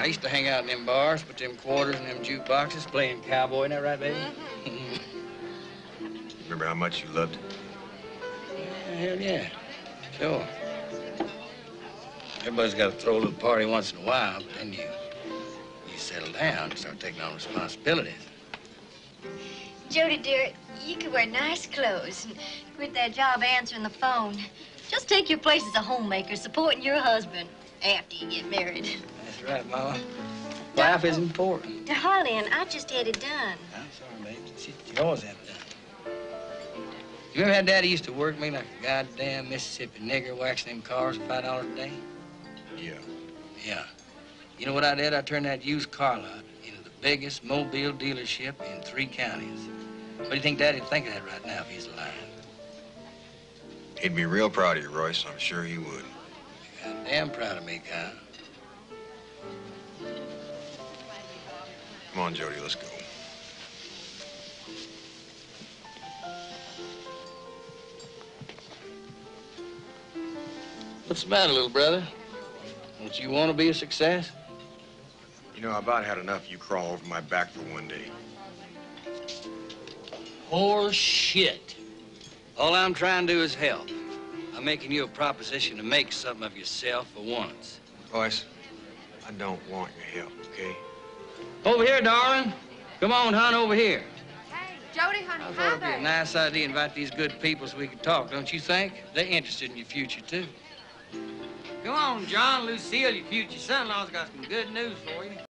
I used to hang out in them bars, put them quarters in them jukeboxes, playing cowboy. Isn't that right, baby? Mm-hmm. Remember how much you loved it? Yeah, hell yeah. Sure. Everybody's got to throw a little party once in a while, but then you you settle down and start taking on responsibilities. Jody, dear, you could wear nice clothes and quit that job answering the phone. Just take your place as a homemaker, supporting your husband after you get married. That's right, Mama. Life is important. Darling, I just had it done. I'm sorry, baby. She, you always have done. You remember how Daddy used to work me like a goddamn Mississippi nigger waxing them cars for five dollars a day? Yeah. Yeah. You know what I did? I turned that used car lot into the biggest mobile dealership in three counties. What do you think Daddy'd think of that right now if he's alive? He'd be real proud of you, Royce. I'm sure he would. Goddamn proud of me, Kyle. Come on, Jody, let's go. What's the matter, little brother? Don't you want to be a success? You know, I about had enough you crawl over my back for one day. Horse shit. All I'm trying to do is help. I'm making you a proposition to make something of yourself for once. Royce, I don't want your help, okay? Over here, darling. Come on, hon, over here. Hey, Jody, honey, I thought hi it'd be a nice idea to invite these good people so we could talk, don't you think? They're interested in your future, too. Come on, John, Lucille, your future son-in-law's got some good news for you.